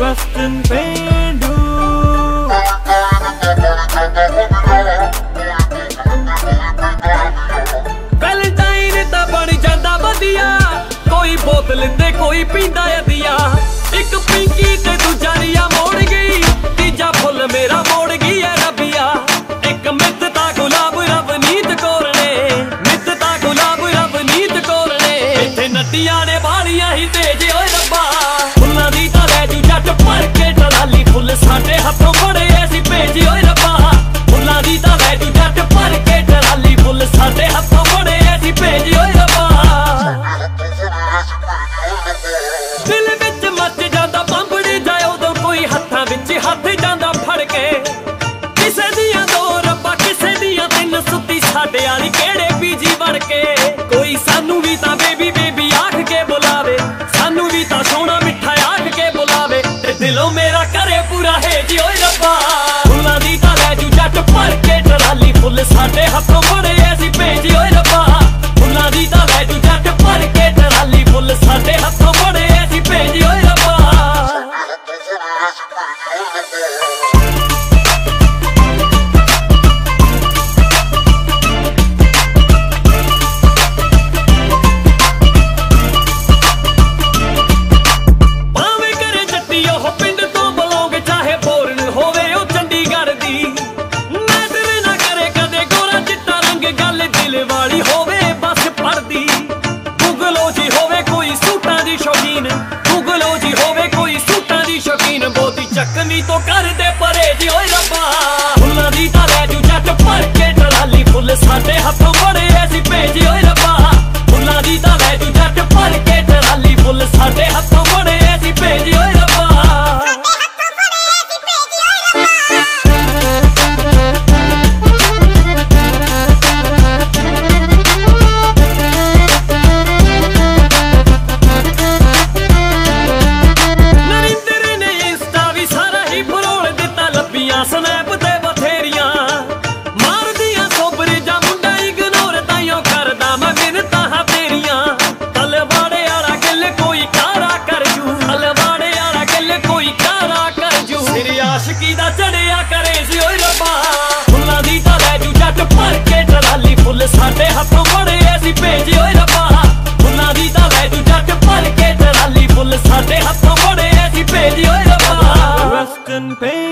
Western ਪੇਂਡੂ Valentine ਤਾਂ ਬਣ ਜਾਂਦਾ ਵਧੀਆ। ਕੋਈ ਬੋਤਲ ਤੇ ਕੋਈ ਪੀਂਦਾ ਅਧੀਆ ਇੱਕ ਪਿੰਕੀ ਸਾਡੇ ਵਾਲੀ ਕਿਹੜੇ ਬੀਜੀ ਵੜ ਕੇ? ਕੋਈ ਸਾਨੂੰ ਵੀ ਤਾਂ ਬੇਬੀ ਬੇਬੀ ਆਖ ਕੇ ਬੁਲਾਵੇ। ਸਾਨੂੰ ਵੀ ਤਾਂ ਸੋਹਣਾ ਮਿੱਠਾ ਆਖ ਕੇ ਬੁਲਾਵੇ। ਤੇ ਦਿਲੋਂ ਮੇਰਾ ਕਰੇ ਪੂਰਾ ਹੈ ਜੀ ਓਏ ਰੱਬਾ। ਫੁੱਲਾਂ ਦੀ ਤਾਂ ਲੈ ਜੂ ਜੱਟ ਭਰ ਕੇ ਟਰਾਲੀ। ਫੁੱਲ ਸਾਡੇ ਹੱਥੋਂ ਹੱਥ 背。